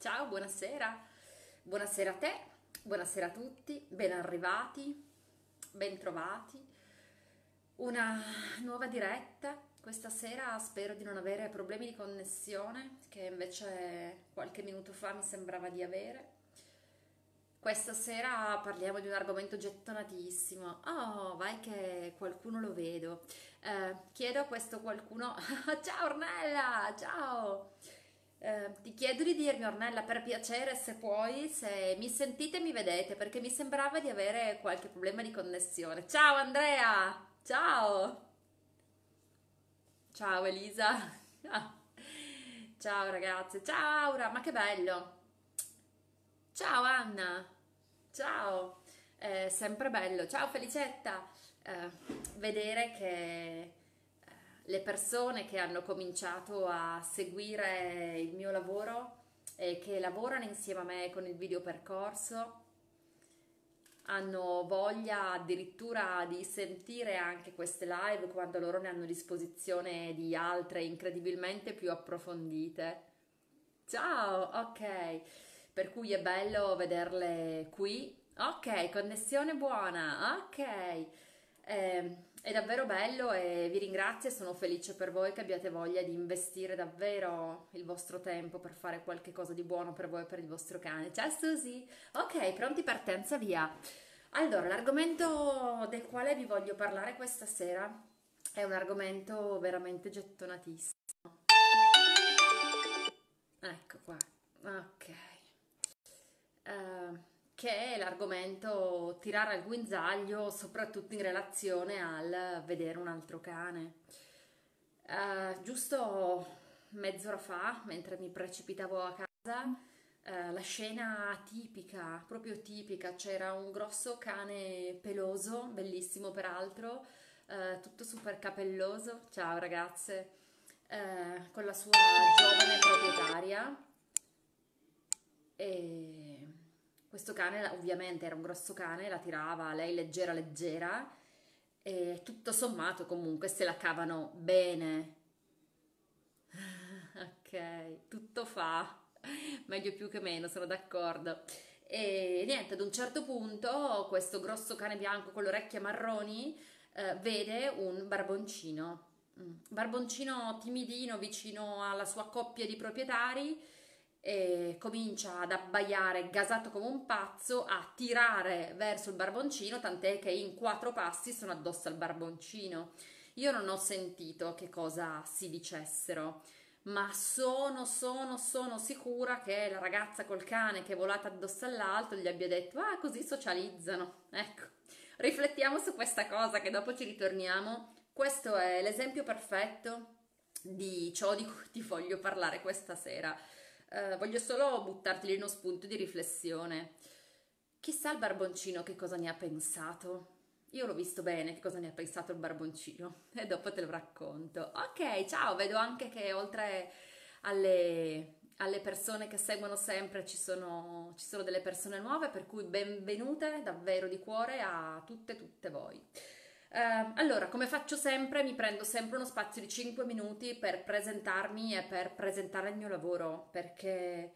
Ciao, buonasera. Buonasera a te, buonasera a tutti, ben arrivati, ben trovati. Una nuova diretta. Questa sera spero di non avere problemi di connessione, che invece qualche minuto fa mi sembrava di avere. Questa sera parliamo di un argomento gettonatissimo. Oh, vai che qualcuno lo vedo. Eh, chiedo a questo qualcuno. ciao Ornella, ciao! Eh, ti chiedo di dirmi, Ornella, per piacere, se puoi, se mi sentite e mi vedete, perché mi sembrava di avere qualche problema di connessione. Ciao Andrea! Ciao! Ciao Elisa! Ciao ragazze! Ciao Aura, ma che bello! Ciao Anna! Ciao! È sempre bello. Ciao Felicetta! Eh, vedere che le persone che hanno cominciato a seguire il mio lavoro e che lavorano insieme a me con il video percorso hanno voglia addirittura di sentire anche queste live quando loro ne hanno disposizione di altre incredibilmente più approfondite. Ciao, ok, per cui è bello vederle qui. Ok, connessione buona, ok. Eh, è davvero bello e vi ringrazio e sono felice per voi che abbiate voglia di investire davvero il vostro tempo per fare qualche cosa di buono per voi e per il vostro cane. Ciao Susi! Ok, pronti partenza, via! Allora, l'argomento del quale vi voglio parlare questa sera è un argomento veramente gettonatissimo. Ecco qua, ok. Uh, che è l'argomento tirare al guinzaglio, soprattutto in relazione al vedere un altro cane. Uh, giusto mezz'ora fa, mentre mi precipitavo a casa, uh, la scena tipica, proprio tipica, c'era un grosso cane peloso, bellissimo peraltro, uh, tutto super capelloso, ciao ragazze, con la sua giovane proprietaria. E questo cane ovviamente era un grosso cane, la tirava lei leggera leggera e tutto sommato comunque se la cavano bene. ok, tutto fa, meglio più che meno, sono d'accordo. E niente, ad un certo punto questo grosso cane bianco con le orecchie marroni eh, vede un barboncino, mm, barboncino timidino vicino alla sua coppia di proprietari e comincia ad abbaiare gasato come un pazzo, a tirare verso il barboncino, tant'è che in quattro passi sono addosso al barboncino. Io non ho sentito che cosa si dicessero, ma sono, sono, sono sicura che la ragazza col cane che è volata addosso all'altro gli abbia detto, ah, così socializzano. Ecco, riflettiamo su questa cosa che dopo ci ritorniamo. Questo è l'esempio perfetto di ciò di cui ti voglio parlare questa sera eh, voglio solo buttarti lì uno spunto di riflessione. Chissà il barboncino che cosa ne ha pensato. Io l'ho visto bene che cosa ne ha pensato il barboncino e dopo te lo racconto. Ok, ciao, vedo anche che oltre alle, alle persone che seguono sempre ci sono, ci sono delle persone nuove, per cui benvenute davvero di cuore a tutte, tutte voi. Uh, allora, come faccio sempre, mi prendo sempre uno spazio di 5 minuti per presentarmi e per presentare il mio lavoro, perché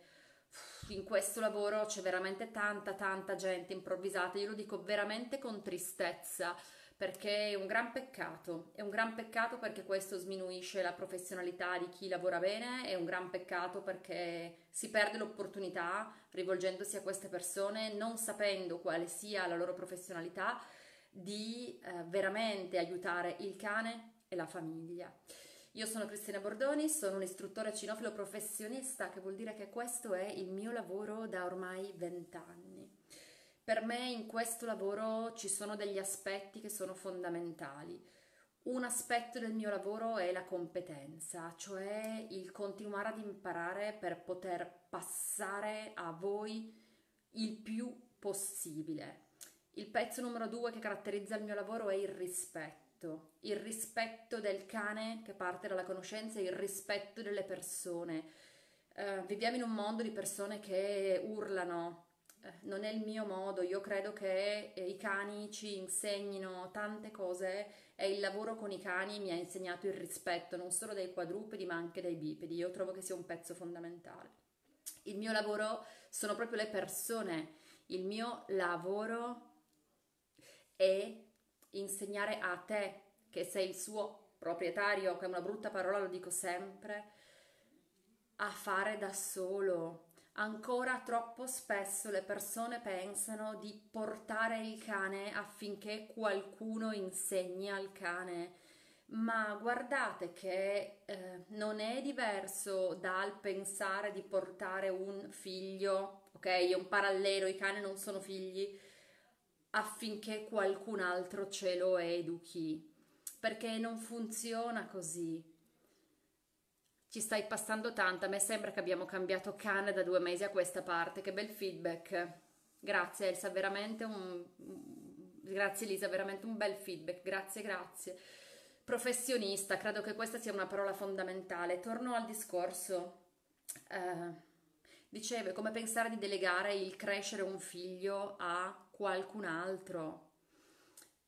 in questo lavoro c'è veramente tanta, tanta gente improvvisata. Io lo dico veramente con tristezza, perché è un gran peccato. È un gran peccato perché questo sminuisce la professionalità di chi lavora bene, è un gran peccato perché si perde l'opportunità rivolgendosi a queste persone non sapendo quale sia la loro professionalità di eh, veramente aiutare il cane e la famiglia. Io sono Cristina Bordoni, sono un istruttore cinofilo professionista, che vuol dire che questo è il mio lavoro da ormai vent'anni. Per me in questo lavoro ci sono degli aspetti che sono fondamentali. Un aspetto del mio lavoro è la competenza, cioè il continuare ad imparare per poter passare a voi il più possibile. Il pezzo numero due che caratterizza il mio lavoro è il rispetto, il rispetto del cane che parte dalla conoscenza il rispetto delle persone. Uh, viviamo in un mondo di persone che urlano, uh, non è il mio modo, io credo che eh, i cani ci insegnino tante cose e il lavoro con i cani mi ha insegnato il rispetto non solo dei quadrupedi ma anche dei bipedi, io trovo che sia un pezzo fondamentale. Il mio lavoro sono proprio le persone. Il mio lavoro è insegnare a te, che sei il suo proprietario, che è una brutta parola, lo dico sempre, a fare da solo. Ancora troppo spesso le persone pensano di portare il cane affinché qualcuno insegni al cane ma guardate che eh, non è diverso dal pensare di portare un figlio, ok? È un parallelo, i cani non sono figli, affinché qualcun altro ce lo educhi, perché non funziona così. Ci stai passando tanto, a me sembra che abbiamo cambiato cane da due mesi a questa parte, che bel feedback. Grazie Elsa, veramente un... Grazie Elisa, veramente un bel feedback, grazie, grazie professionista, credo che questa sia una parola fondamentale. Torno al discorso. Eh, dicevo, come pensare di delegare il crescere un figlio a qualcun altro.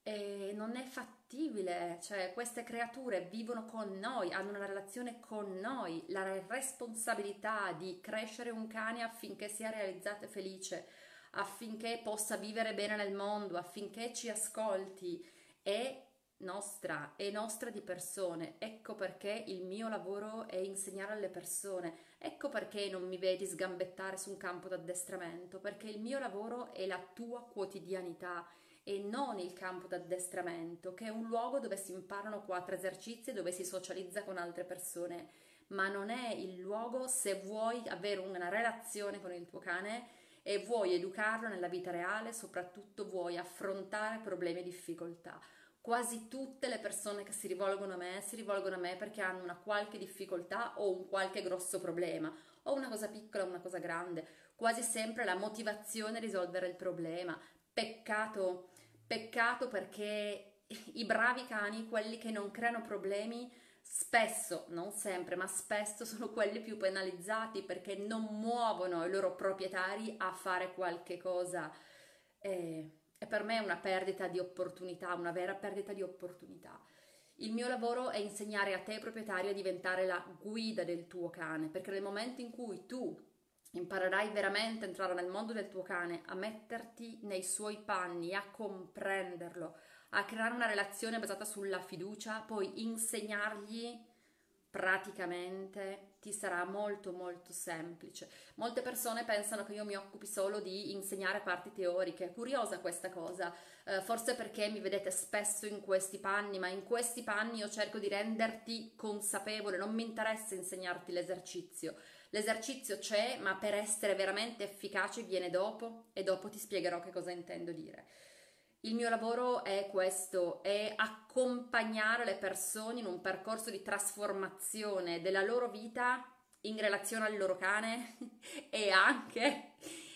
E non è fattibile, cioè queste creature vivono con noi, hanno una relazione con noi, la responsabilità di crescere un cane affinché sia realizzato e felice, affinché possa vivere bene nel mondo, affinché ci ascolti, è nostra e nostra di persone. Ecco perché il mio lavoro è insegnare alle persone. Ecco perché non mi vedi sgambettare su un campo d'addestramento, perché il mio lavoro è la tua quotidianità e non il campo d'addestramento, che è un luogo dove si imparano quattro esercizi e dove si socializza con altre persone, ma non è il luogo se vuoi avere una relazione con il tuo cane e vuoi educarlo nella vita reale, soprattutto vuoi affrontare problemi e difficoltà quasi tutte le persone che si rivolgono a me si rivolgono a me perché hanno una qualche difficoltà o un qualche grosso problema, o una cosa piccola o una cosa grande. Quasi sempre la motivazione è risolvere il problema. Peccato, peccato perché i bravi cani, quelli che non creano problemi, spesso, non sempre, ma spesso sono quelli più penalizzati perché non muovono i loro proprietari a fare qualche cosa. Eh, e per me è una perdita di opportunità, una vera perdita di opportunità. Il mio lavoro è insegnare a te proprietario a diventare la guida del tuo cane, perché nel momento in cui tu imparerai veramente a entrare nel mondo del tuo cane, a metterti nei suoi panni, a comprenderlo, a creare una relazione basata sulla fiducia, poi insegnargli praticamente ti sarà molto molto semplice. Molte persone pensano che io mi occupi solo di insegnare parti teoriche, è curiosa questa cosa, eh, forse perché mi vedete spesso in questi panni, ma in questi panni io cerco di renderti consapevole, non mi interessa insegnarti l'esercizio. L'esercizio c'è, ma per essere veramente efficace viene dopo e dopo ti spiegherò che cosa intendo dire. Il mio lavoro è questo, è accompagnare le persone in un percorso di trasformazione della loro vita in relazione al loro cane e anche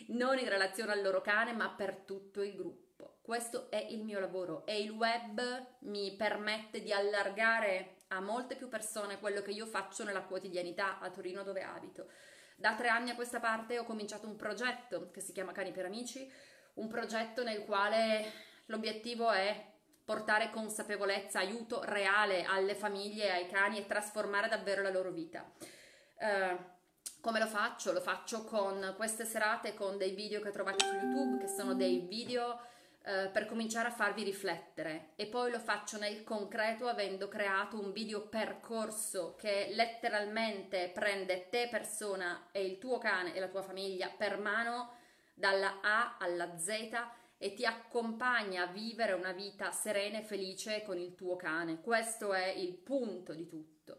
non in relazione al loro cane, ma per tutto il gruppo. Questo è il mio lavoro e il web mi permette di allargare a molte più persone quello che io faccio nella quotidianità a Torino dove abito. Da tre anni a questa parte ho cominciato un progetto che si chiama Cani per Amici, un progetto nel quale L'obiettivo è portare consapevolezza, aiuto reale alle famiglie ai cani e trasformare davvero la loro vita. Uh, come lo faccio? Lo faccio con queste serate, con dei video che trovate su YouTube, che sono dei video uh, per cominciare a farvi riflettere e poi lo faccio nel concreto avendo creato un video percorso che letteralmente prende te persona e il tuo cane e la tua famiglia per mano dalla A alla Z e ti accompagna a vivere una vita serena e felice con il tuo cane. Questo è il punto di tutto.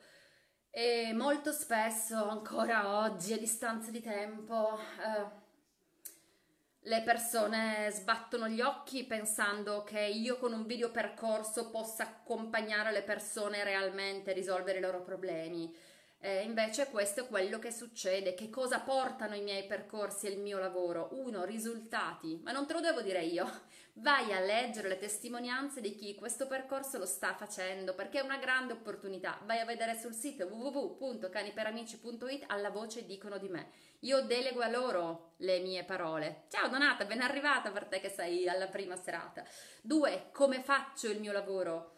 E molto spesso, ancora oggi, a distanza di tempo, eh, le persone sbattono gli occhi pensando che io con un video percorso possa accompagnare le persone realmente a risolvere i loro problemi. Eh, invece questo è quello che succede. Che cosa portano i miei percorsi e il mio lavoro? Uno, risultati. Ma non te lo devo dire io. Vai a leggere le testimonianze di chi questo percorso lo sta facendo perché è una grande opportunità. Vai a vedere sul sito www.caniperamici.it alla voce dicono di me. Io delego a loro le mie parole. Ciao Donata, ben arrivata per te che sei alla prima serata. Due, come faccio il mio lavoro?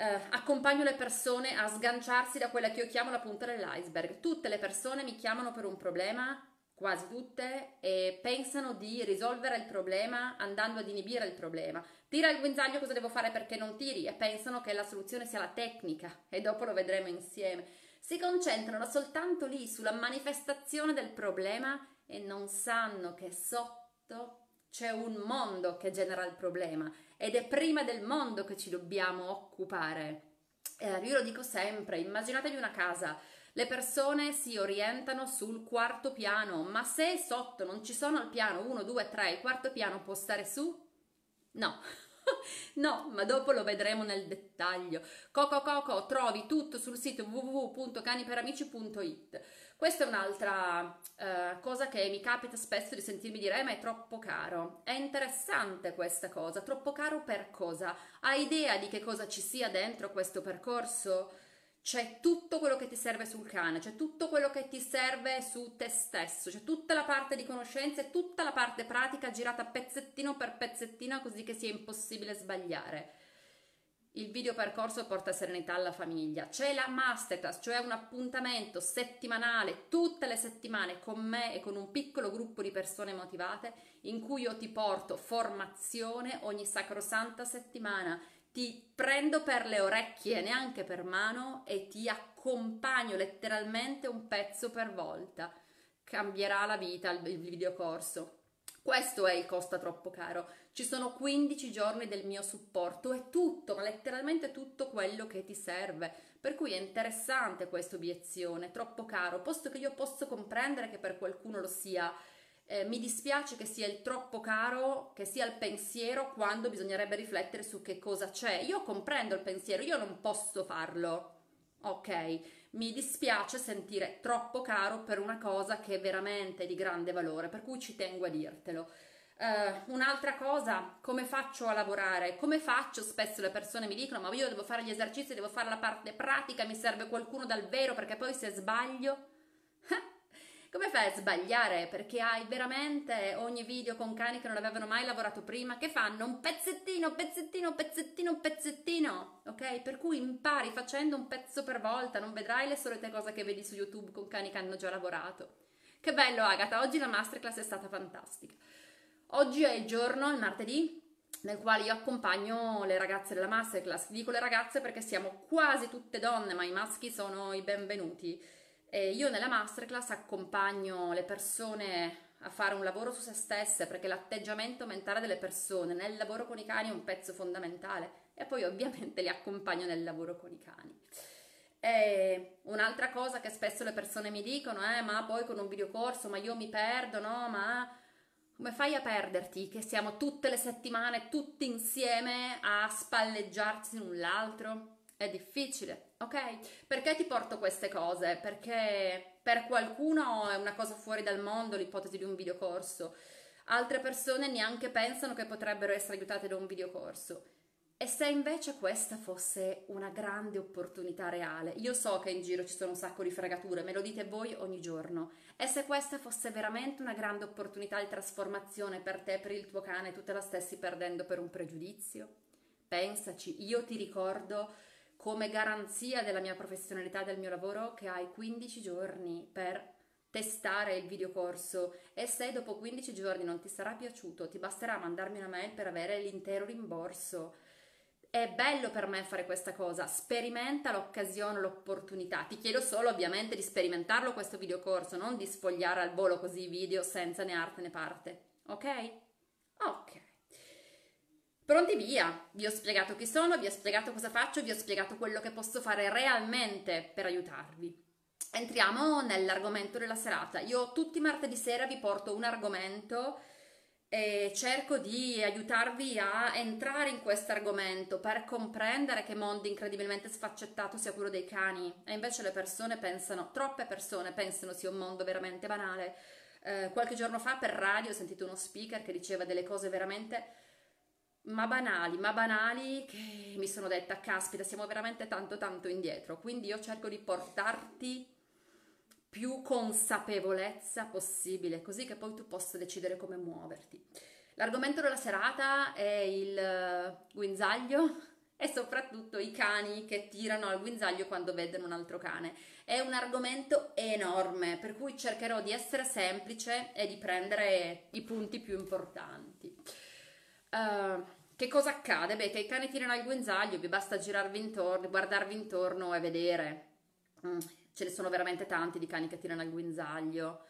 Eh, accompagno le persone a sganciarsi da quella che io chiamo la punta dell'iceberg. Tutte le persone mi chiamano per un problema, quasi tutte, e pensano di risolvere il problema andando ad inibire il problema. Tira il guinzaglio, cosa devo fare perché non tiri? E pensano che la soluzione sia la tecnica, e dopo lo vedremo insieme. Si concentrano soltanto lì sulla manifestazione del problema e non sanno che sotto c'è un mondo che genera il problema ed è prima del mondo che ci dobbiamo occupare. Eh, io lo dico sempre, immaginatevi una casa le persone si orientano sul quarto piano, ma se sotto non ci sono al piano 1, 2, 3, il quarto piano può stare su? No. no, ma dopo lo vedremo nel dettaglio. Coco Coco, trovi tutto sul sito www.caniperamici.it. Questa è un'altra uh, cosa che mi capita spesso di sentirmi dire, eh, ma è troppo caro. È interessante questa cosa, troppo caro per cosa? Hai idea di che cosa ci sia dentro questo percorso? c'è tutto quello che ti serve sul cane, c'è tutto quello che ti serve su te stesso, c'è tutta la parte di conoscenza e tutta la parte pratica girata pezzettino per pezzettino così che sia impossibile sbagliare. Il video percorso porta serenità alla famiglia. C'è la masterclass, cioè un appuntamento settimanale, tutte le settimane con me e con un piccolo gruppo di persone motivate in cui io ti porto formazione ogni sacrosanta settimana ti prendo per le orecchie, neanche per mano, e ti accompagno letteralmente un pezzo per volta. Cambierà la vita il videocorso. Questo è il costa troppo caro. Ci sono 15 giorni del mio supporto, è tutto, ma letteralmente tutto quello che ti serve. Per cui è interessante questa obiezione, troppo caro, posto che io posso comprendere che per qualcuno lo sia eh, mi dispiace che sia il troppo caro, che sia il pensiero quando bisognerebbe riflettere su che cosa c'è. Io comprendo il pensiero, io non posso farlo. Ok, mi dispiace sentire troppo caro per una cosa che è veramente di grande valore, per cui ci tengo a dirtelo. Uh, un'altra cosa, come faccio a lavorare? Come faccio? Spesso le persone mi dicono: Ma io devo fare gli esercizi, devo fare la parte pratica, mi serve qualcuno dal vero perché poi se sbaglio come fai a sbagliare? Perché hai veramente ogni video con cani che non avevano mai lavorato prima, che fanno un pezzettino, pezzettino, pezzettino, pezzettino, ok? Per cui impari facendo un pezzo per volta, non vedrai le solite cose che vedi su YouTube con cani che hanno già lavorato. Che bello Agata, oggi la masterclass è stata fantastica. Oggi è il giorno, il martedì, nel quale io accompagno le ragazze della masterclass. Dico le ragazze perché siamo quasi tutte donne, ma i maschi sono i benvenuti. E io nella masterclass accompagno le persone a fare un lavoro su se stesse perché l'atteggiamento mentale delle persone nel lavoro con i cani è un pezzo fondamentale e poi ovviamente li accompagno nel lavoro con i cani. E un'altra cosa che spesso le persone mi dicono è eh, ma poi con un videocorso ma io mi perdo, no? Ma come fai a perderti che siamo tutte le settimane tutti insieme a spalleggiarsi l'un l'altro? È difficile, ok? Perché ti porto queste cose? Perché per qualcuno è una cosa fuori dal mondo l'ipotesi di un videocorso. Altre persone neanche pensano che potrebbero essere aiutate da un videocorso. E se invece questa fosse una grande opportunità reale? Io so che in giro ci sono un sacco di fregature, me lo dite voi ogni giorno. E se questa fosse veramente una grande opportunità di trasformazione per te, per il tuo cane, tu te la stessi perdendo per un pregiudizio? Pensaci, io ti ricordo come garanzia della mia professionalità, del mio lavoro, che hai 15 giorni per testare il videocorso e se dopo 15 giorni non ti sarà piaciuto, ti basterà mandarmi una mail per avere l'intero rimborso. È bello per me fare questa cosa, sperimenta l'occasione, l'opportunità. Ti chiedo solo ovviamente di sperimentarlo questo videocorso, non di sfogliare al volo così i video senza né arte né parte. Ok? Ok. Pronti via, vi ho spiegato chi sono, vi ho spiegato cosa faccio, vi ho spiegato quello che posso fare realmente per aiutarvi. Entriamo nell'argomento della serata. Io tutti martedì sera vi porto un argomento e cerco di aiutarvi a entrare in questo argomento per comprendere che mondo incredibilmente sfaccettato sia quello dei cani e invece le persone pensano, troppe persone pensano sia un mondo veramente banale. Eh, qualche giorno fa per radio ho sentito uno speaker che diceva delle cose veramente ma banali, ma banali che mi sono detta, caspita, siamo veramente tanto tanto indietro, quindi io cerco di portarti più consapevolezza possibile, così che poi tu possa decidere come muoverti. L'argomento della serata è il guinzaglio e soprattutto i cani che tirano al guinzaglio quando vedono un altro cane. È un argomento enorme, per cui cercherò di essere semplice e di prendere i punti più importanti. Uh, che cosa accade? Beh, che i cani tirano al guinzaglio, vi basta girarvi intorno, guardarvi intorno e vedere. Mm, ce ne sono veramente tanti di cani che tirano al guinzaglio.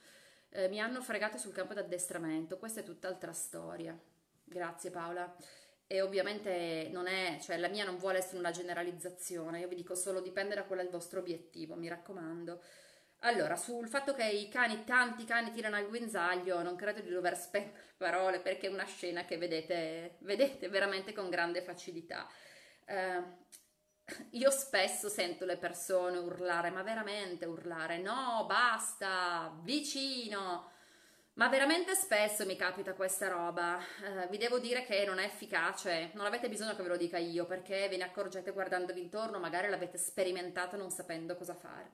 Eh, mi hanno fregato sul campo d'addestramento, questa è tutt'altra storia. Grazie Paola e ovviamente non è, cioè la mia non vuole essere una generalizzazione, io vi dico solo dipende da qual è il vostro obiettivo, mi raccomando. Allora, sul fatto che i cani, tanti cani tirano al guinzaglio, non credo di dover spendere parole perché è una scena che vedete, vedete veramente con grande facilità. Eh, io spesso sento le persone urlare, ma veramente urlare, no, basta, vicino, ma veramente spesso mi capita questa roba. Eh, vi devo dire che non è efficace, non avete bisogno che ve lo dica io perché ve ne accorgete guardandovi intorno, magari l'avete sperimentato non sapendo cosa fare.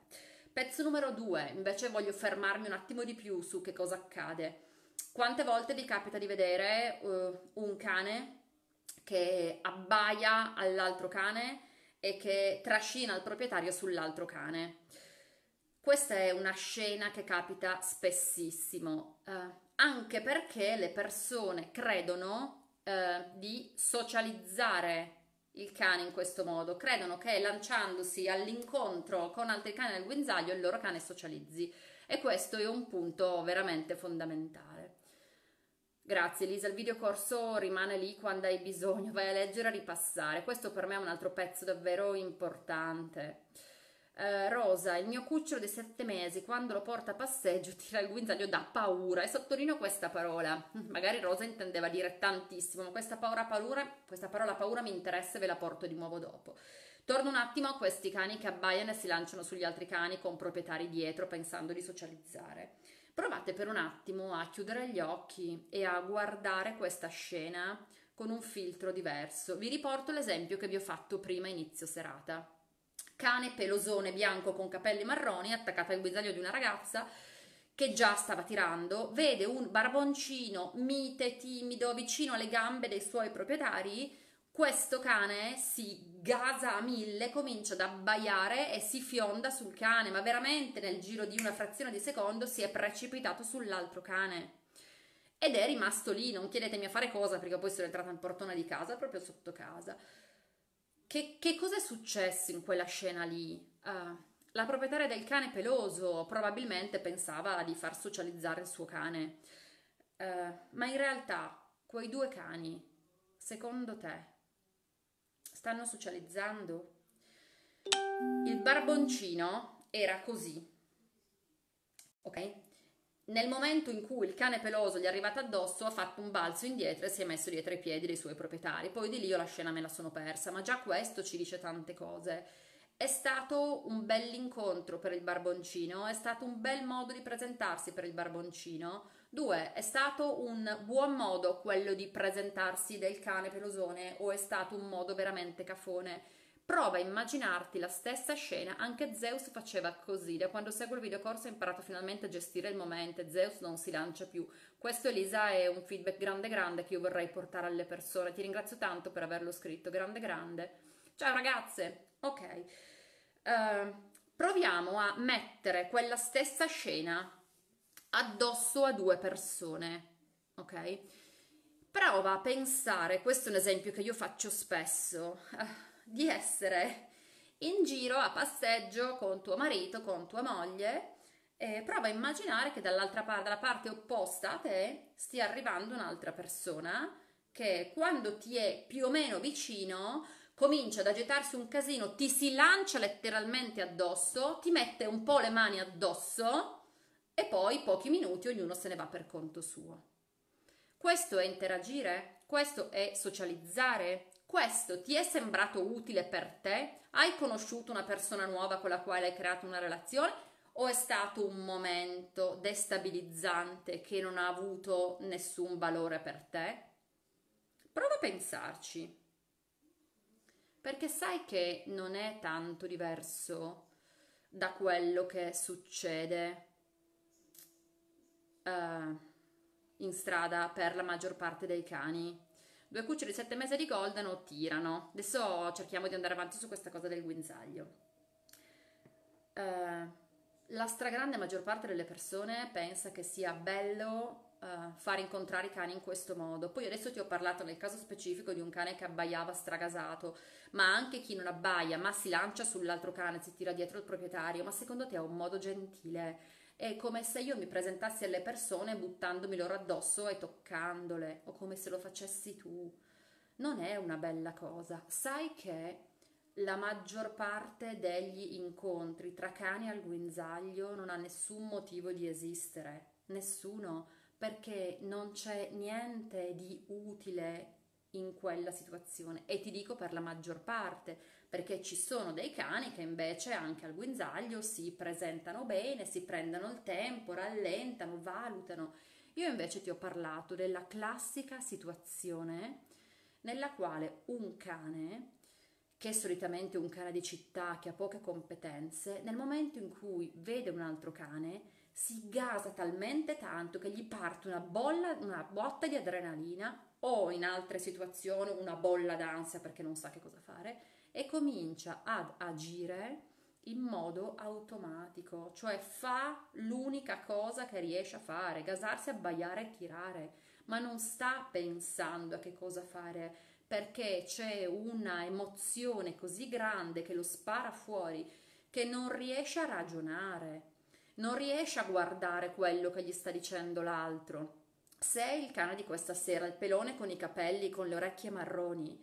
Pezzo numero due, invece voglio fermarmi un attimo di più su che cosa accade. Quante volte vi capita di vedere uh, un cane che abbaia all'altro cane e che trascina il proprietario sull'altro cane? Questa è una scena che capita spessissimo, eh, anche perché le persone credono eh, di socializzare il cane in questo modo, credono che lanciandosi all'incontro con altri cani nel guinzaglio il loro cane socializzi e questo è un punto veramente fondamentale. Grazie Elisa, il video corso rimane lì quando hai bisogno, vai a leggere e ripassare. Questo per me è un altro pezzo davvero importante. Uh, Rosa, il mio cucciolo di sette mesi, quando lo porta a passeggio tira il guinzaglio da paura e sottolineo questa parola. Magari Rosa intendeva dire tantissimo, ma questa, paura, paura, questa parola paura mi interessa e ve la porto di nuovo dopo. Torno un attimo a questi cani che abbaiano e si lanciano sugli altri cani con proprietari dietro pensando di socializzare. Provate per un attimo a chiudere gli occhi e a guardare questa scena con un filtro diverso. Vi riporto l'esempio che vi ho fatto prima inizio serata cane pelosone bianco con capelli marroni attaccato al guinzaglio di una ragazza che già stava tirando, vede un barboncino mite, timido, vicino alle gambe dei suoi proprietari, questo cane si gasa a mille, comincia ad abbaiare e si fionda sul cane, ma veramente nel giro di una frazione di secondo si è precipitato sull'altro cane. Ed è rimasto lì, non chiedetemi a fare cosa perché poi sono entrata in portone di casa, proprio sotto casa. Che, che cosa è successo in quella scena lì? Uh, la proprietaria del cane peloso probabilmente pensava di far socializzare il suo cane, uh, ma in realtà quei due cani, secondo te, stanno socializzando? Il barboncino era così, ok? Nel momento in cui il cane peloso gli è arrivato addosso, ha fatto un balzo indietro e si è messo dietro i piedi dei suoi proprietari. Poi di lì io la scena me la sono persa, ma già questo ci dice tante cose. È stato un bell'incontro per il barboncino, è stato un bel modo di presentarsi per il barboncino. Due, è stato un buon modo quello di presentarsi del cane pelosone o è stato un modo veramente cafone? Prova a immaginarti la stessa scena, anche Zeus faceva così, da quando seguo il videocorso ho imparato finalmente a gestire il momento, Zeus non si lancia più. Questo Elisa è un feedback grande grande che io vorrei portare alle persone, ti ringrazio tanto per averlo scritto, grande grande. Ciao ragazze, ok. Uh, proviamo a mettere quella stessa scena addosso a due persone, ok? Prova a pensare, questo è un esempio che io faccio spesso. Uh, di essere in giro a passeggio con tuo marito, con tua moglie e prova a immaginare che dall'altra parte, dalla parte opposta a te stia arrivando un'altra persona che quando ti è più o meno vicino comincia ad agitarsi un casino, ti si lancia letteralmente addosso, ti mette un po' le mani addosso e poi pochi minuti ognuno se ne va per conto suo. Questo è interagire, questo è socializzare, questo ti è sembrato utile per te? Hai conosciuto una persona nuova con la quale hai creato una relazione? O è stato un momento destabilizzante che non ha avuto nessun valore per te? Prova a pensarci. Perché sai che non è tanto diverso da quello che succede uh, in strada per la maggior parte dei cani Due cuccioli di sette mesi di Golden tirano. Adesso cerchiamo di andare avanti su questa cosa del guinzaglio. Uh, la stragrande maggior parte delle persone pensa che sia bello uh, far incontrare i cani in questo modo. Poi adesso ti ho parlato nel caso specifico di un cane che abbaiava stragasato, ma anche chi non abbaia, ma si lancia sull'altro cane, si tira dietro il proprietario, ma secondo te è un modo gentile? È come se io mi presentassi alle persone buttandomi loro addosso e toccandole, o come se lo facessi tu. Non è una bella cosa. Sai che la maggior parte degli incontri tra cani al guinzaglio non ha nessun motivo di esistere, nessuno perché non c'è niente di utile in quella situazione e ti dico per la maggior parte perché ci sono dei cani che invece anche al guinzaglio si presentano bene, si prendono il tempo, rallentano, valutano. Io invece ti ho parlato della classica situazione nella quale un cane, che è solitamente un cane di città che ha poche competenze, nel momento in cui vede un altro cane, si gasa talmente tanto che gli parte una bolla, una botta di adrenalina o in altre situazioni una bolla d'ansia perché non sa che cosa fare e comincia ad agire in modo automatico, cioè fa l'unica cosa che riesce a fare, gasarsi, abbaiare e tirare, ma non sta pensando a che cosa fare perché c'è una emozione così grande che lo spara fuori che non riesce a ragionare non riesce a guardare quello che gli sta dicendo l'altro. Se il cane di questa sera, il pelone con i capelli, con le orecchie marroni,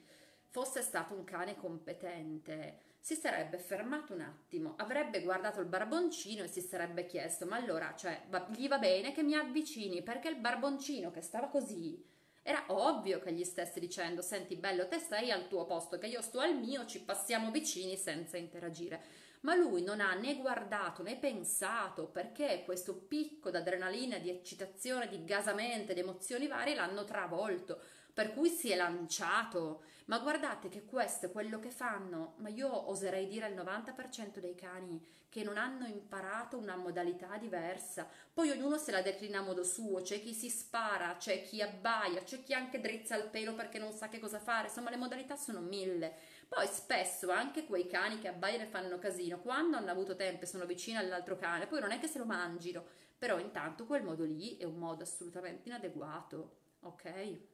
fosse stato un cane competente, si sarebbe fermato un attimo, avrebbe guardato il barboncino e si sarebbe chiesto: Ma allora, cioè, va, gli va bene che mi avvicini? Perché il barboncino che stava così era ovvio che gli stesse dicendo: Senti, bello, te stai al tuo posto, che io sto al mio, ci passiamo vicini senza interagire ma lui non ha né guardato né pensato perché questo picco d'adrenalina, di eccitazione, di gasamento, di emozioni varie l'hanno travolto, per cui si è lanciato. Ma guardate che questo è quello che fanno, ma io oserei dire il 90% dei cani che non hanno imparato una modalità diversa. Poi ognuno se la declina a modo suo, c'è chi si spara, c'è chi abbaia, c'è chi anche drizza il pelo perché non sa che cosa fare, insomma le modalità sono mille. Poi spesso anche quei cani che abbaiano e fanno casino, quando hanno avuto tempo e sono vicini all'altro cane, poi non è che se lo mangino, però intanto quel modo lì è un modo assolutamente inadeguato, ok?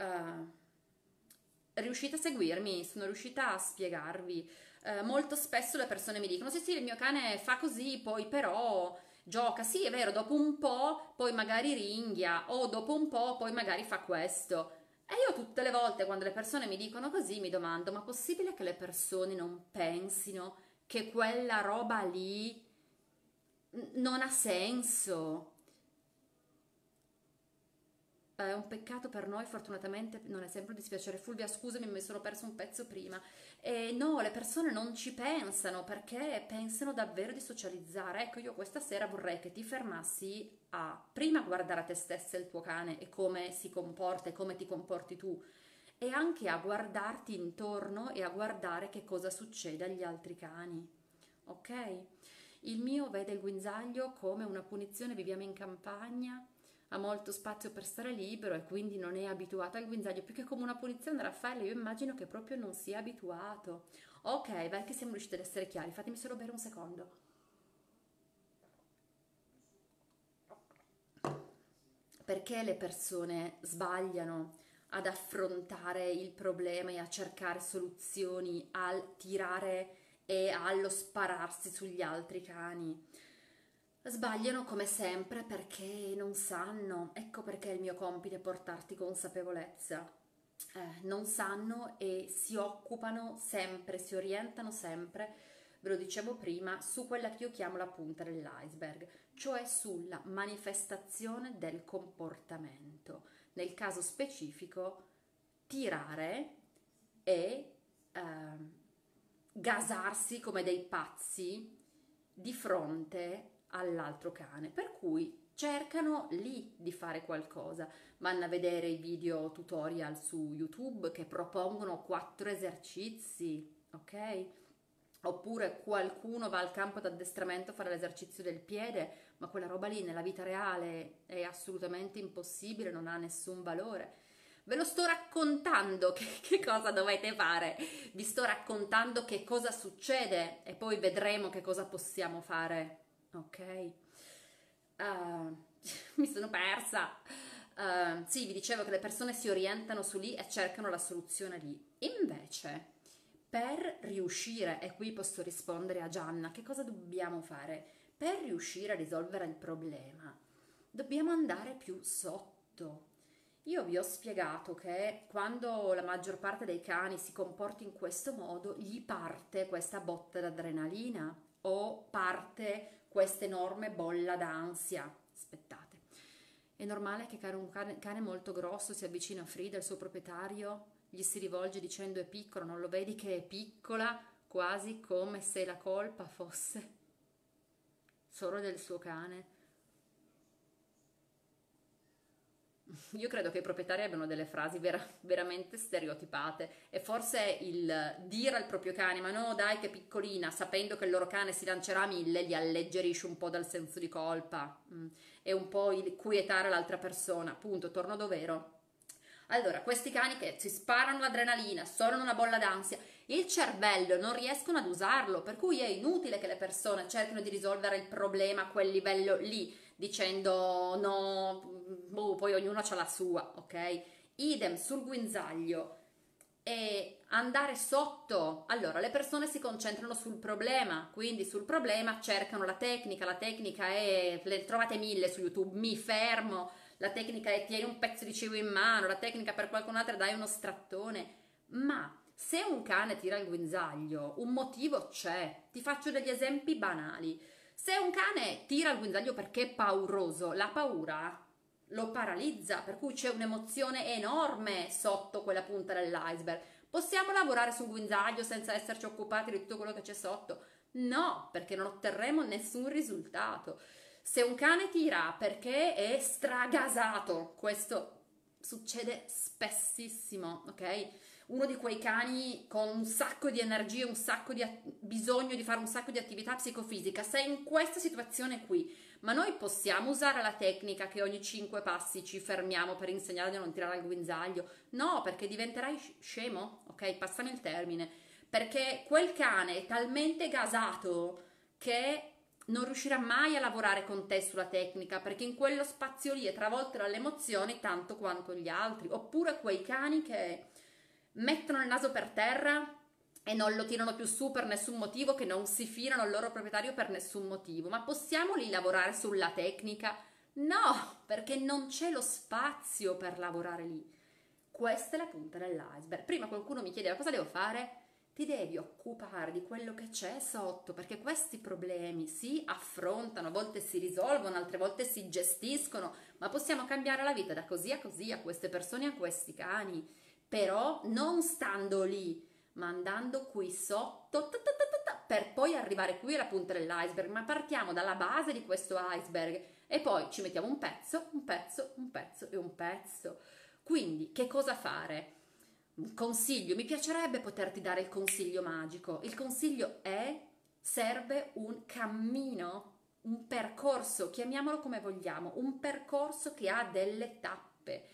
Uh, riuscite a seguirmi? Sono riuscita a spiegarvi. Uh, molto spesso le persone mi dicono: Sì, sì, il mio cane fa così, poi però gioca. Sì, è vero, dopo un po', poi magari ringhia, o dopo un po', poi magari fa questo. E io tutte le volte quando le persone mi dicono così mi domando, ma possibile che le persone non pensino che quella roba lì non ha senso? È un peccato per noi, fortunatamente non è sempre un dispiacere. Fulvia, scusami, mi sono perso un pezzo prima. E no, le persone non ci pensano perché pensano davvero di socializzare. Ecco, io questa sera vorrei che ti fermassi a prima guardare a te stessa il tuo cane e come si comporta e come ti comporti tu e anche a guardarti intorno e a guardare che cosa succede agli altri cani. Ok? Il mio vede il guinzaglio come una punizione, viviamo in campagna ha molto spazio per stare libero e quindi non è abituato al guinzaglio, più che come una punizione Raffaele, io immagino che proprio non sia abituato. Ok, vai che siamo riusciti ad essere chiari, fatemi solo bere un secondo. Perché le persone sbagliano ad affrontare il problema e a cercare soluzioni, al tirare e allo spararsi sugli altri cani? Sbagliano come sempre perché non sanno, ecco perché il mio compito è portarti consapevolezza. Eh, non sanno e si occupano sempre, si orientano sempre, ve lo dicevo prima, su quella che io chiamo la punta dell'iceberg, cioè sulla manifestazione del comportamento. Nel caso specifico, tirare e eh, gasarsi come dei pazzi di fronte all'altro cane, per cui cercano lì di fare qualcosa, vanno a vedere i video tutorial su YouTube che propongono quattro esercizi, ok? Oppure qualcuno va al campo d'addestramento a fare l'esercizio del piede, ma quella roba lì nella vita reale è assolutamente impossibile, non ha nessun valore. Ve lo sto raccontando che, che, cosa dovete fare, vi sto raccontando che cosa succede e poi vedremo che cosa possiamo fare, ok? Uh, mi sono persa. Uh, sì, vi dicevo che le persone si orientano su lì e cercano la soluzione lì. Invece, per riuscire, e qui posso rispondere a Gianna, che cosa dobbiamo fare? Per riuscire a risolvere il problema, dobbiamo andare più sotto io vi ho spiegato che quando la maggior parte dei cani si comporta in questo modo, gli parte questa botta d'adrenalina o parte questa enorme bolla d'ansia. Aspettate. È normale che un cane, molto grosso si avvicina a Frida, il suo proprietario, gli si rivolge dicendo è piccolo, non lo vedi che è piccola, quasi come se la colpa fosse solo del suo cane. Io credo che i proprietari abbiano delle frasi vera, veramente stereotipate. E forse il dire al proprio cane ma no dai che piccolina sapendo che il loro cane si lancerà a mille li alleggerisce un po' dal senso di colpa mm. e un po' il quietare l'altra persona. Appunto torno dov'ero allora questi cani che si sparano l'adrenalina sono una bolla d'ansia il cervello non riescono ad usarlo per cui è inutile che le persone cerchino di risolvere il problema a quel livello lì dicendo no, boh, poi ognuno ha la sua, ok? Idem sul guinzaglio e andare sotto. Allora, le persone si concentrano sul problema, quindi sul problema cercano la tecnica, la tecnica è, le trovate mille su YouTube, mi fermo, la tecnica è tieni un pezzo di cibo in mano, la tecnica per qualcun altro dai uno strattone, ma se un cane tira il guinzaglio, un motivo c'è. Ti faccio degli esempi banali. Se un cane tira il guinzaglio perché è pauroso, la paura lo paralizza, per cui c'è un'emozione enorme sotto quella punta dell'iceberg. Possiamo lavorare sul guinzaglio senza esserci occupati di tutto quello che c'è sotto? No, perché non otterremo nessun risultato. Se un cane tira perché è stragasato, questo succede spessissimo, ok? Uno di quei cani con un sacco di energie, un sacco di bisogno di fare un sacco di attività psicofisica, sei in questa situazione qui, ma noi possiamo usare la tecnica che ogni cinque passi ci fermiamo per insegnare a non tirare al guinzaglio? No, perché diventerai scemo, ok? Passami il termine, perché quel cane è talmente gasato che non riuscirà mai a lavorare con te sulla tecnica perché in quello spazio lì è travolto dalle emozioni tanto quanto gli altri oppure quei cani che mettono il naso per terra e non lo tirano più su per nessun motivo, che non si filano il loro proprietario per nessun motivo. Ma possiamo lì lavorare sulla tecnica? No, perché non c'è lo spazio per lavorare lì. Questa è la punta dell'iceberg. Prima qualcuno mi chiedeva cosa devo fare? Ti devi occupare di quello che c'è sotto, perché questi problemi si affrontano, a volte si risolvono, altre volte si gestiscono, ma possiamo cambiare la vita da così a così a queste persone, a questi cani però non stando lì, ma andando qui sotto ta ta ta per poi arrivare qui alla punta dell'iceberg, ma partiamo dalla base di questo iceberg e poi ci mettiamo un pezzo, un pezzo, un pezzo e un pezzo. Quindi, che cosa fare? Consiglio, mi piacerebbe poterti dare il consiglio magico. Il consiglio è serve un cammino, un percorso, chiamiamolo come vogliamo, un percorso che ha delle tappe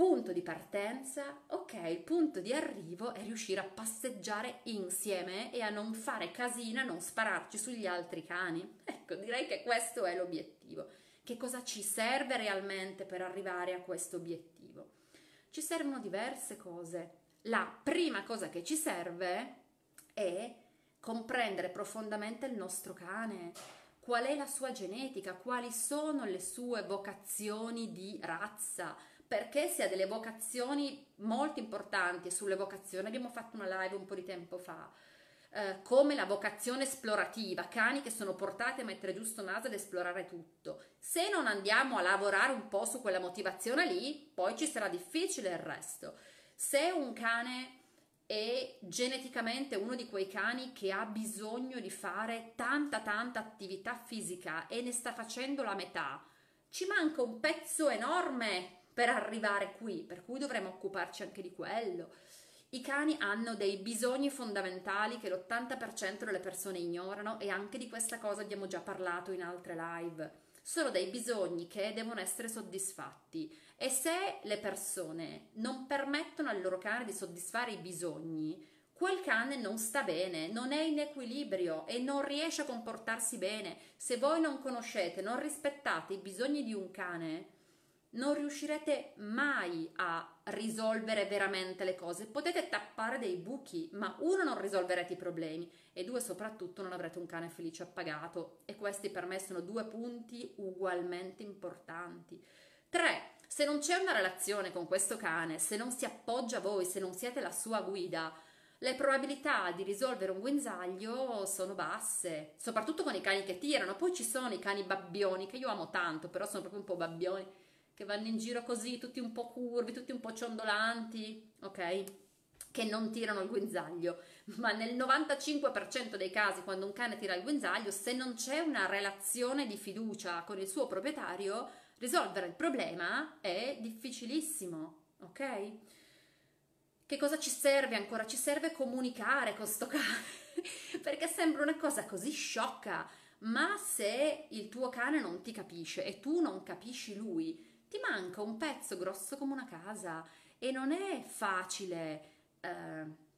punto di partenza, ok, il punto di arrivo è riuscire a passeggiare insieme e a non fare casino, a non spararci sugli altri cani. Ecco, direi che questo è l'obiettivo. Che cosa ci serve realmente per arrivare a questo obiettivo? Ci servono diverse cose. La prima cosa che ci serve è comprendere profondamente il nostro cane, qual è la sua genetica, quali sono le sue vocazioni di razza, perché si ha delle vocazioni molto importanti sulle vocazioni abbiamo fatto una live un po' di tempo fa. Eh, come la vocazione esplorativa, cani che sono portati a mettere giusto naso ed esplorare tutto. Se non andiamo a lavorare un po' su quella motivazione lì, poi ci sarà difficile il resto. Se un cane è geneticamente uno di quei cani che ha bisogno di fare tanta tanta attività fisica e ne sta facendo la metà, ci manca un pezzo enorme per arrivare qui, per cui dovremmo occuparci anche di quello. I cani hanno dei bisogni fondamentali che l'80% delle persone ignorano e anche di questa cosa abbiamo già parlato in altre live. sono dei bisogni che devono essere soddisfatti e se le persone non permettono al loro cane di soddisfare i bisogni, quel cane non sta bene, non è in equilibrio e non riesce a comportarsi bene. Se voi non conoscete, non rispettate i bisogni di un cane, non riuscirete mai a risolvere veramente le cose. Potete tappare dei buchi, ma uno non risolverete i problemi e due soprattutto non avrete un cane felice appagato e questi per me sono due punti ugualmente importanti. Tre, se non c'è una relazione con questo cane, se non si appoggia a voi, se non siete la sua guida, le probabilità di risolvere un guinzaglio sono basse, soprattutto con i cani che tirano. Poi ci sono i cani babbioni, che io amo tanto, però sono proprio un po' babbioni, che vanno in giro così, tutti un po' curvi, tutti un po' ciondolanti, ok? Che non tirano il guinzaglio. Ma nel 95% dei casi, quando un cane tira il guinzaglio, se non c'è una relazione di fiducia con il suo proprietario, risolvere il problema è difficilissimo, ok? Che cosa ci serve ancora? Ci serve comunicare con sto cane, perché sembra una cosa così sciocca, ma se il tuo cane non ti capisce e tu non capisci lui, ti manca un pezzo grosso come una casa e non è facile. Eh,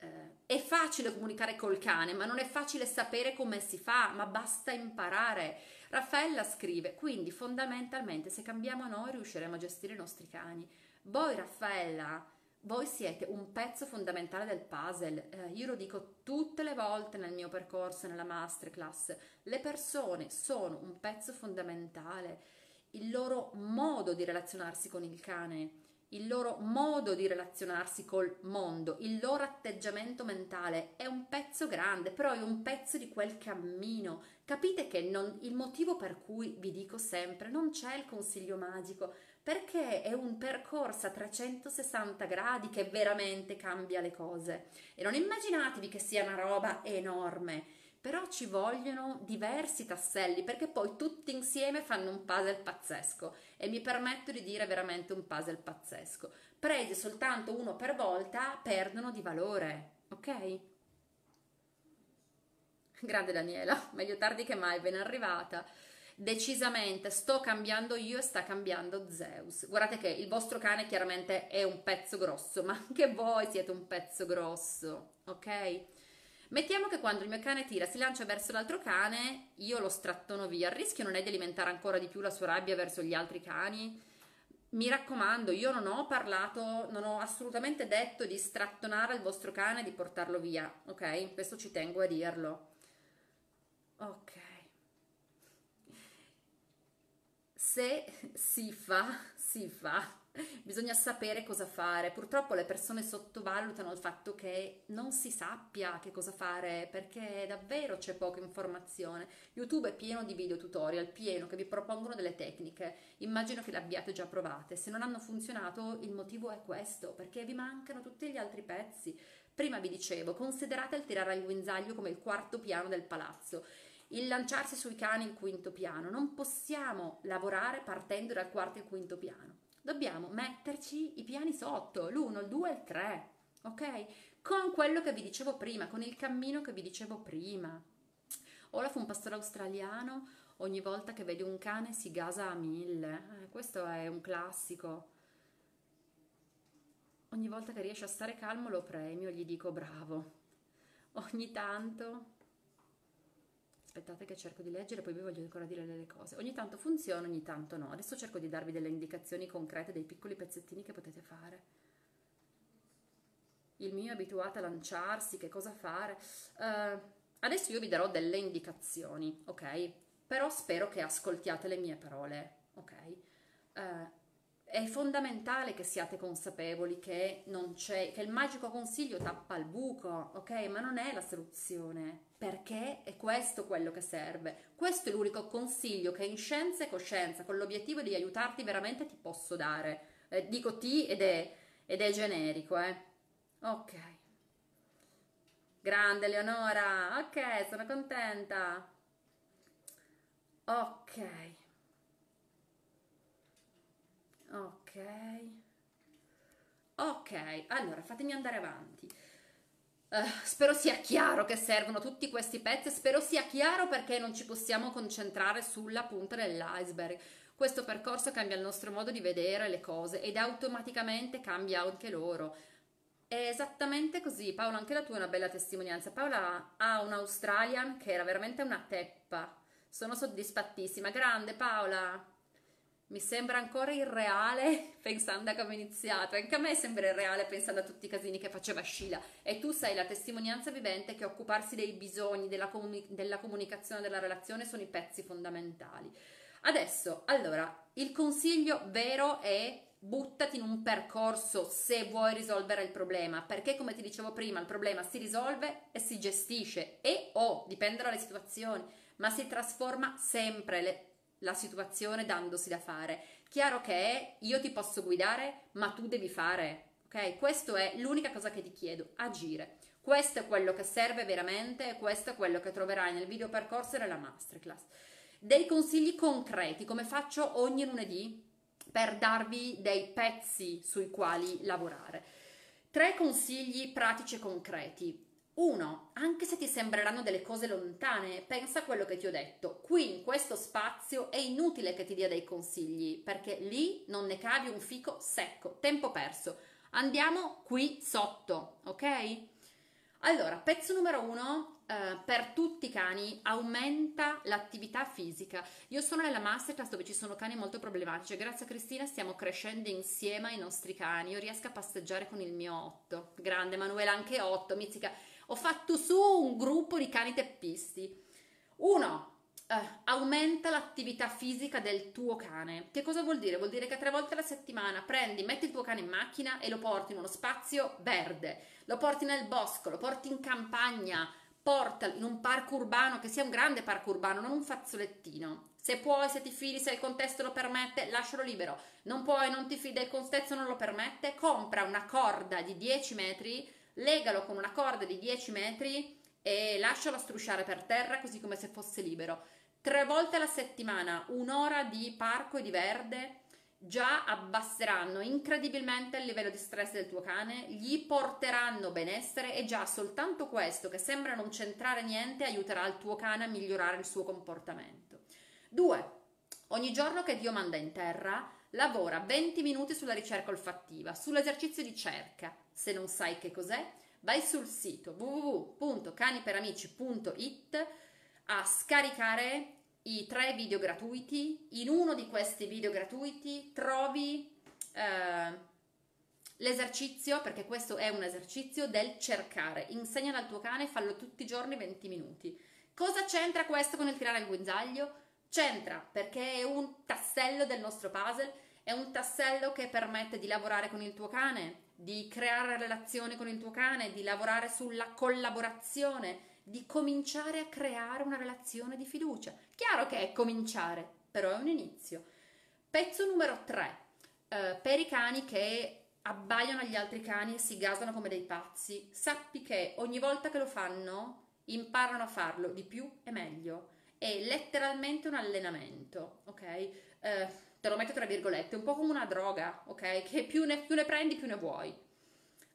eh, è facile comunicare col cane, ma non è facile sapere come si fa, ma basta imparare. Raffaella scrive, quindi fondamentalmente se cambiamo noi riusciremo a gestire i nostri cani. Voi Raffaella voi siete un pezzo fondamentale del puzzle. Eh, io lo dico tutte le volte nel mio percorso, nella masterclass. Le persone sono un pezzo fondamentale. Il loro modo di relazionarsi con il cane, il loro modo di relazionarsi col mondo, il loro atteggiamento mentale è un pezzo grande, però è un pezzo di quel cammino. Capite che non, il motivo per cui vi dico sempre non c'è il consiglio magico, perché è un percorso a 360 gradi che veramente cambia le cose. E non immaginatevi che sia una roba enorme, però ci vogliono diversi tasselli perché poi tutti insieme fanno un puzzle pazzesco e mi permetto di dire veramente un puzzle pazzesco. Presi soltanto uno per volta perdono di valore, ok? Grande Daniela, meglio tardi che mai, ben arrivata decisamente sto cambiando io e sta cambiando Zeus. Guardate che il vostro cane chiaramente è un pezzo grosso, ma anche voi siete un pezzo grosso, ok? Mettiamo che quando il mio cane tira si lancia verso l'altro cane, io lo strattono via. Il rischio non è di alimentare ancora di più la sua rabbia verso gli altri cani. Mi raccomando, io non ho parlato, non ho assolutamente detto di strattonare il vostro cane e di portarlo via, ok? Questo ci tengo a dirlo. Ok. se si fa, si fa. Bisogna sapere cosa fare. Purtroppo le persone sottovalutano il fatto che non si sappia che cosa fare perché davvero c'è poca informazione. YouTube è pieno di video tutorial, pieno che vi propongono delle tecniche. Immagino che le abbiate già provate. Se non hanno funzionato, il motivo è questo, perché vi mancano tutti gli altri pezzi. Prima vi dicevo, considerate il tirare al guinzaglio come il quarto piano del palazzo il lanciarsi sui cani il quinto piano. Non possiamo lavorare partendo dal quarto e quinto piano. Dobbiamo metterci i piani sotto, l'uno, il due e il tre, ok? Con quello che vi dicevo prima, con il cammino che vi dicevo prima. Olaf, un pastore australiano, ogni volta che vede un cane si gasa a mille. Eh, questo è un classico. Ogni volta che riesce a stare calmo lo premio, gli dico bravo. Ogni tanto aspettate che cerco di leggere, poi vi voglio ancora dire delle cose. Ogni tanto funziona, ogni tanto no. Adesso cerco di darvi delle indicazioni concrete, dei piccoli pezzettini che potete fare. Il mio è abituato a lanciarsi, che cosa fare. Uh, adesso io vi darò delle indicazioni, ok? Però spero che ascoltiate le mie parole, ok? Uh, è fondamentale che siate consapevoli che che il magico consiglio tappa il buco, ok? Ma non è la soluzione, perché è questo quello che serve. Questo è l'unico consiglio che in scienza e coscienza, con l'obiettivo di aiutarti veramente, ti posso dare. Eh, dico ti ed è, ed è generico, eh? Ok. Grande Leonora, ok, sono contenta. Ok. Ok. Ok, allora fatemi andare avanti. Uh, spero sia chiaro che servono tutti questi pezzi, spero sia chiaro perché non ci possiamo concentrare sulla punta dell'iceberg. Questo percorso cambia il nostro modo di vedere le cose ed automaticamente cambia anche loro. È esattamente così, Paola, anche la tua è una bella testimonianza. Paola ha un Australian che era veramente una teppa. Sono soddisfattissima. Grande Paola. Mi sembra ancora irreale pensando a come è iniziato. Anche a me sembra irreale pensando a tutti i casini che faceva Sheila. E tu sei la testimonianza vivente che occuparsi dei bisogni, della, comuni- della comunicazione, della relazione sono i pezzi fondamentali. Adesso, allora, il consiglio vero è buttati in un percorso se vuoi risolvere il problema, perché come ti dicevo prima, il problema si risolve e si gestisce e o dipende dalle situazioni, ma si trasforma sempre. Le, la situazione dandosi da fare. Chiaro che io ti posso guidare, ma tu devi fare. Ok? Questo è l'unica cosa che ti chiedo, agire. Questo è quello che serve veramente questo è quello che troverai nel video percorso e nella masterclass. Dei consigli concreti, come faccio ogni lunedì per darvi dei pezzi sui quali lavorare. Tre consigli pratici e concreti. Uno, anche se ti sembreranno delle cose lontane, pensa a quello che ti ho detto. Qui in questo spazio è inutile che ti dia dei consigli, perché lì non ne cavi un fico secco, tempo perso. Andiamo qui sotto, ok? Allora, pezzo numero uno, eh, per tutti i cani aumenta l'attività fisica. Io sono nella masterclass dove ci sono cani molto problematici. Grazie a Cristina stiamo crescendo insieme ai nostri cani. Io riesco a passeggiare con il mio 8. Grande Manuela, anche 8, mizzica ho fatto su un gruppo di cani teppisti. Uno, eh, aumenta l'attività fisica del tuo cane. Che cosa vuol dire? Vuol dire che tre volte alla settimana prendi, metti il tuo cane in macchina e lo porti in uno spazio verde, lo porti nel bosco, lo porti in campagna, portalo in un parco urbano che sia un grande parco urbano, non un fazzolettino. Se puoi, se ti fidi, se il contesto lo permette, lascialo libero. Non puoi, non ti fidi, il contesto non lo permette, compra una corda di 10 metri legalo con una corda di 10 metri e lascialo strusciare per terra così come se fosse libero. Tre volte alla settimana, un'ora di parco e di verde già abbasseranno incredibilmente il livello di stress del tuo cane, gli porteranno benessere e già soltanto questo, che sembra non centrare niente, aiuterà il tuo cane a migliorare il suo comportamento. 2. Ogni giorno che Dio manda in terra, lavora 20 minuti sulla ricerca olfattiva, sull'esercizio di cerca. Se non sai che cos'è, vai sul sito www.caniperamici.it a scaricare i tre video gratuiti. In uno di questi video gratuiti trovi eh, l'esercizio, perché questo è un esercizio del cercare. Insegna al tuo cane, fallo tutti i giorni 20 minuti. Cosa c'entra questo con il tirare il guinzaglio? C'entra perché è un tassello del nostro puzzle, è un tassello che permette di lavorare con il tuo cane, di creare relazione con il tuo cane, di lavorare sulla collaborazione, di cominciare a creare una relazione di fiducia. Chiaro che è cominciare, però è un inizio. Pezzo numero 3. Eh, per i cani che abbaiano agli altri cani e si gasano come dei pazzi, sappi che ogni volta che lo fanno imparano a farlo di più e meglio è letteralmente un allenamento, ok? Eh, te lo metto tra virgolette, un po' come una droga, ok? Che più ne, più ne prendi più ne vuoi.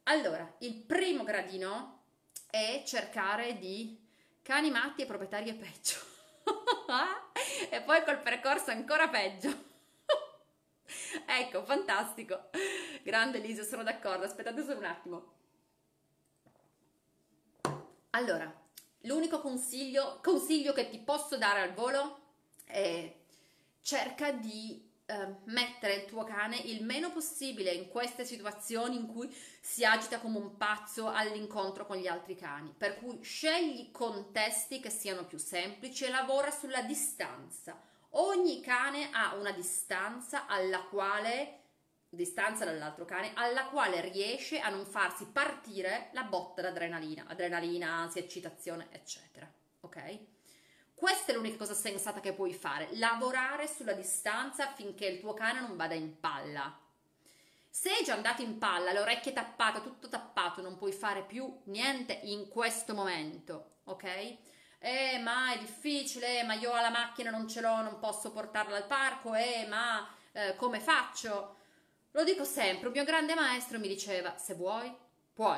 Allora, il primo gradino è cercare di cani matti e proprietari è peggio. e poi col percorso ancora peggio. ecco, fantastico. Grande Lisa, sono d'accordo. Aspettate solo un attimo. Allora, L'unico consiglio, consiglio che ti posso dare al volo è cerca di eh, mettere il tuo cane il meno possibile in queste situazioni in cui si agita come un pazzo all'incontro con gli altri cani. Per cui scegli contesti che siano più semplici e lavora sulla distanza. Ogni cane ha una distanza alla quale distanza dall'altro cane, alla quale riesce a non farsi partire la botta d'adrenalina, adrenalina, ansia, eccitazione, eccetera. Ok? Questa è l'unica cosa sensata che puoi fare, lavorare sulla distanza affinché il tuo cane non vada in palla. Se è già andato in palla, le orecchie tappate, tutto tappato, non puoi fare più niente in questo momento, ok? Eh, ma è difficile, ma io ho la macchina non ce l'ho, non posso portarla al parco, eh, ma eh, come faccio? Lo dico sempre, un mio grande maestro mi diceva, se vuoi, puoi,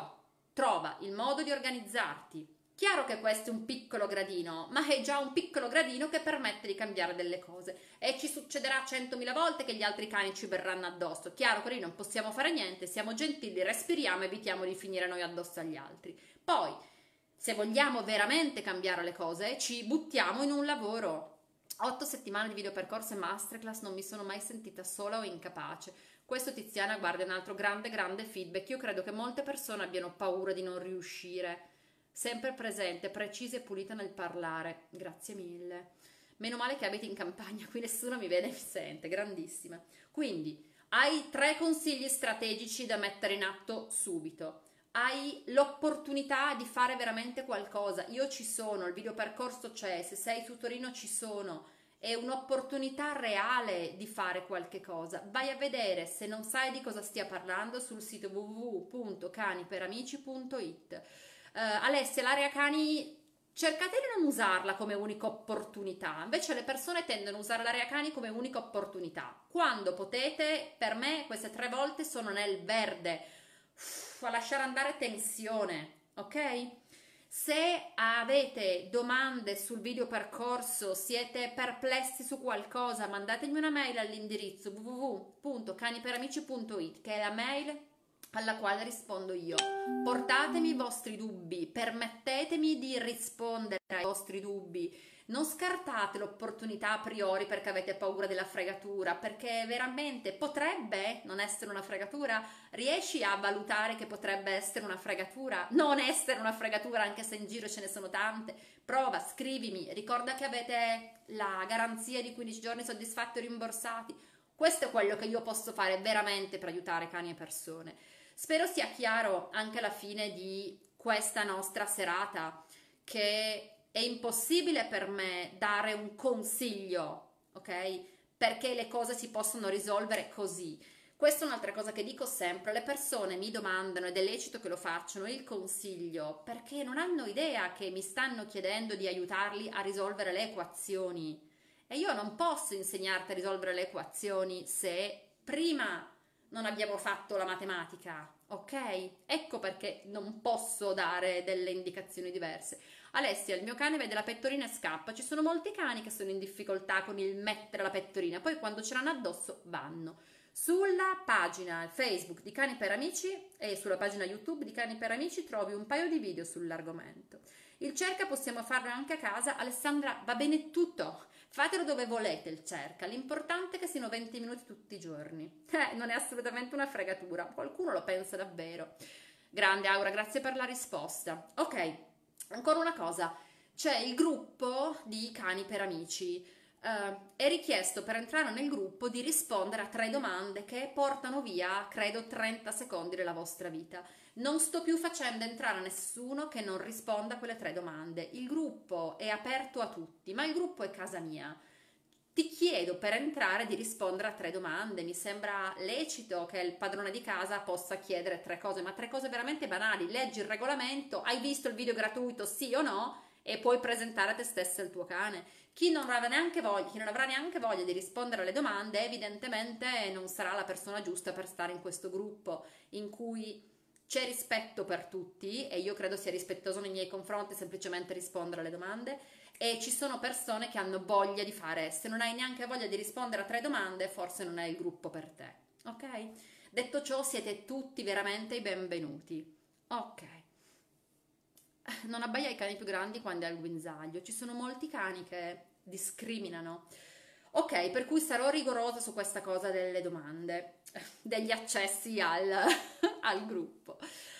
trova il modo di organizzarti. Chiaro che questo è un piccolo gradino, ma è già un piccolo gradino che permette di cambiare delle cose e ci succederà centomila volte che gli altri cani ci verranno addosso. Chiaro che noi non possiamo fare niente, siamo gentili, respiriamo evitiamo di finire noi addosso agli altri. Poi, se vogliamo veramente cambiare le cose, ci buttiamo in un lavoro. Otto settimane di video percorso e masterclass non mi sono mai sentita sola o incapace. Questo Tiziana, guarda, un altro grande, grande feedback. Io credo che molte persone abbiano paura di non riuscire. Sempre presente, precisa e pulita nel parlare. Grazie mille. Meno male che abiti in campagna, qui nessuno mi vede e mi sente. Grandissima. Quindi, hai tre consigli strategici da mettere in atto subito hai l'opportunità di fare veramente qualcosa. Io ci sono, il video percorso c'è, se sei su Torino ci sono. È un'opportunità reale di fare qualche cosa. Vai a vedere se non sai di cosa stia parlando sul sito www.caniperamici.it. Uh, Alessia, l'area cani cercate di non usarla come unica opportunità, invece le persone tendono a usare l'area cani come unica opportunità. Quando potete, per me queste tre volte sono nel verde a lasciare andare tensione, ok? Se avete domande sul video percorso, siete perplessi su qualcosa, mandatemi una mail all'indirizzo www.caniperamici.it che è la mail alla quale rispondo io. Portatemi i vostri dubbi, permettetemi di rispondere ai vostri dubbi non scartate l'opportunità a priori perché avete paura della fregatura, perché veramente potrebbe non essere una fregatura. Riesci a valutare che potrebbe essere una fregatura, non essere una fregatura anche se in giro ce ne sono tante. Prova, scrivimi, ricorda che avete la garanzia di 15 giorni soddisfatti o rimborsati. Questo è quello che io posso fare veramente per aiutare cani e persone. Spero sia chiaro anche alla fine di questa nostra serata che è impossibile per me dare un consiglio, ok? Perché le cose si possono risolvere così. Questa è un'altra cosa che dico sempre, le persone mi domandano ed è lecito che lo facciano il consiglio perché non hanno idea che mi stanno chiedendo di aiutarli a risolvere le equazioni e io non posso insegnarti a risolvere le equazioni se prima non abbiamo fatto la matematica, ok? Ecco perché non posso dare delle indicazioni diverse. Alessia, il mio cane vede la pettorina e scappa. Ci sono molti cani che sono in difficoltà con il mettere la pettorina, poi quando ce l'hanno addosso vanno. Sulla pagina Facebook di Cani per Amici e sulla pagina YouTube di Cani per Amici trovi un paio di video sull'argomento. Il cerca possiamo farlo anche a casa. Alessandra, va bene tutto. Fatelo dove volete il cerca. L'importante è che siano 20 minuti tutti i giorni. Eh, non è assolutamente una fregatura. Qualcuno lo pensa davvero. Grande Aura, grazie per la risposta. Ok, Ancora una cosa, c'è il gruppo di cani per amici. Uh, è richiesto per entrare nel gruppo di rispondere a tre domande che portano via, credo, 30 secondi della vostra vita. Non sto più facendo entrare nessuno che non risponda a quelle tre domande. Il gruppo è aperto a tutti, ma il gruppo è casa mia. Ti chiedo per entrare di rispondere a tre domande. Mi sembra lecito che il padrone di casa possa chiedere tre cose, ma tre cose veramente banali. Leggi il regolamento, hai visto il video gratuito, sì o no? E puoi presentare a te stesso il tuo cane. Chi non, avrà neanche voglia, chi non avrà neanche voglia di rispondere alle domande, evidentemente non sarà la persona giusta per stare in questo gruppo in cui c'è rispetto per tutti e io credo sia rispettoso nei miei confronti semplicemente rispondere alle domande e ci sono persone che hanno voglia di fare. Se non hai neanche voglia di rispondere a tre domande, forse non è il gruppo per te. Ok? Detto ciò, siete tutti veramente i benvenuti. Ok. Non abbaia i cani più grandi quando hai il guinzaglio. Ci sono molti cani che discriminano. Ok, per cui sarò rigorosa su questa cosa delle domande, degli accessi al, al gruppo.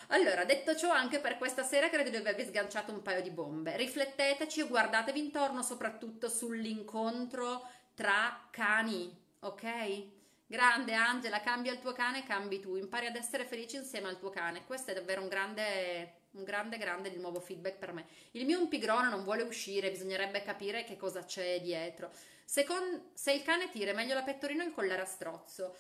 Allora, detto ciò, anche per questa sera credo di avervi sganciato un paio di bombe. Rifletteteci e guardatevi intorno soprattutto sull'incontro tra cani, ok? Grande Angela, cambia il tuo cane, cambi tu, impari ad essere felice insieme al tuo cane. Questo è davvero un grande, un grande, grande di nuovo feedback per me. Il mio un pigrone non vuole uscire, bisognerebbe capire che cosa c'è dietro. Second, se il cane tira, meglio la pettorina o il collare a strozzo.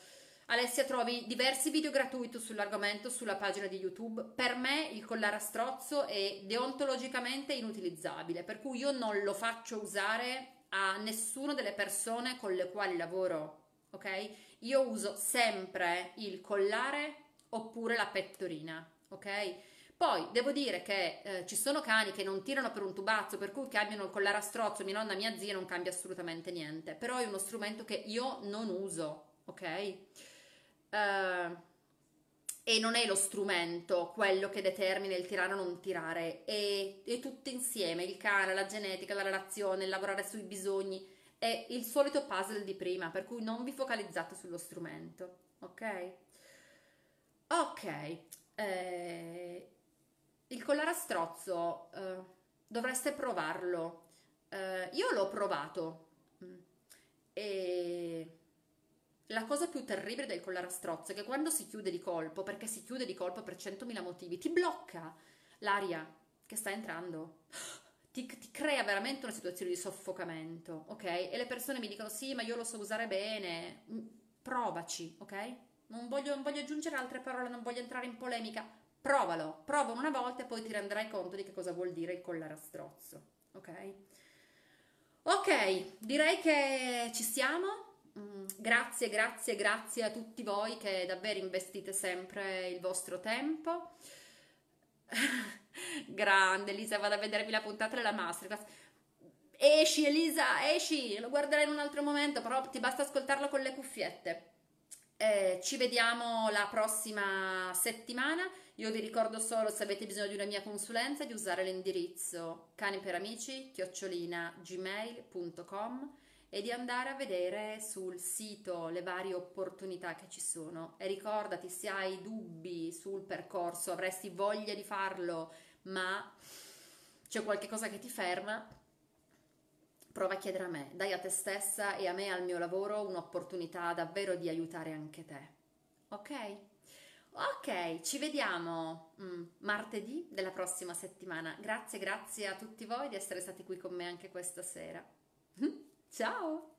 Alessia, trovi diversi video gratuiti sull'argomento sulla pagina di YouTube. Per me il collare a strozzo è deontologicamente inutilizzabile, per cui io non lo faccio usare a nessuna delle persone con le quali lavoro, ok? Io uso sempre il collare oppure la pettorina, ok? Poi devo dire che eh, ci sono cani che non tirano per un tubazzo, per cui cambiano il collare a strozzo, mia nonna, mia zia, non cambia assolutamente niente. Però è uno strumento che io non uso, ok? Uh, e non è lo strumento quello che determina il tirare o non tirare, è, è tutto insieme, il cane, la genetica, la relazione, il lavorare sui bisogni, è il solito puzzle di prima, per cui non vi focalizzate sullo strumento, ok? Ok, eh, il collare a strozzo eh, dovreste provarlo. Eh, io l'ho provato mm, e la cosa più terribile del collare a strozzo è che quando si chiude di colpo, perché si chiude di colpo per 100.000 motivi, ti blocca l'aria che sta entrando. Ti, ti, crea veramente una situazione di soffocamento, ok? E le persone mi dicono sì, ma io lo so usare bene. Mm, provaci, ok? Non voglio, non voglio aggiungere altre parole, non voglio entrare in polemica. Provalo, prova una volta e poi ti renderai conto di che cosa vuol dire il collare a strozzo, ok? Ok, direi che ci siamo. Mm, grazie, grazie, grazie a tutti voi che davvero investite sempre il vostro tempo. Grande Elisa, vado a vedermi la puntata della masterclass. Esci Elisa, esci, lo guarderai in un altro momento, però ti basta ascoltarlo con le cuffiette. Eh, ci vediamo la prossima settimana. Io vi ricordo solo se avete bisogno di una mia consulenza di usare l'indirizzo cani per amici chiocciolina gmail.com e di andare a vedere sul sito le varie opportunità che ci sono. E ricordati, se hai dubbi sul percorso, avresti voglia di farlo, ma c'è qualche cosa che ti ferma, prova a chiedere a me, dai a te stessa e a me al mio lavoro un'opportunità davvero di aiutare anche te. Ok? Ok, ci vediamo mm, martedì della prossima settimana. Grazie, grazie a tutti voi di essere stati qui con me anche questa sera. Ciao!